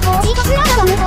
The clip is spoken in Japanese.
ゴジゴスラ